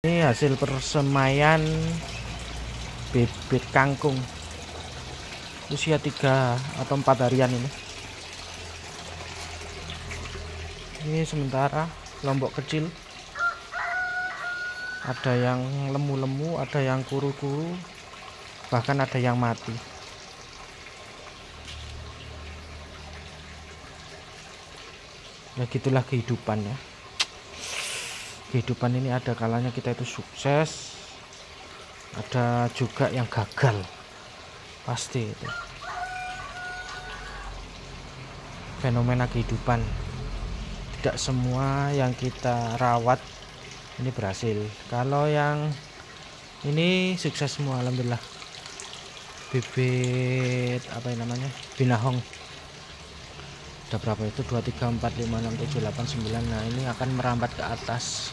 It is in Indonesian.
ini hasil persemaian bibit kangkung. Usia tiga atau empat harian ini. Ini sementara lombok kecil. Ada yang lemu-lemu ada yang kuru-kuru bahkan ada yang mati. Ya gitulah kehidupan ya kehidupan ini ada kalanya kita itu sukses ada juga yang gagal. Pasti itu. Fenomena kehidupan. Tidak semua yang kita rawat ini berhasil. Kalau yang ini sukses semua alhamdulillah. Bibit apa namanya? Binahong ada berapa itu? 2 3 4 5 6 7 8 9 nah ini akan merambat ke atas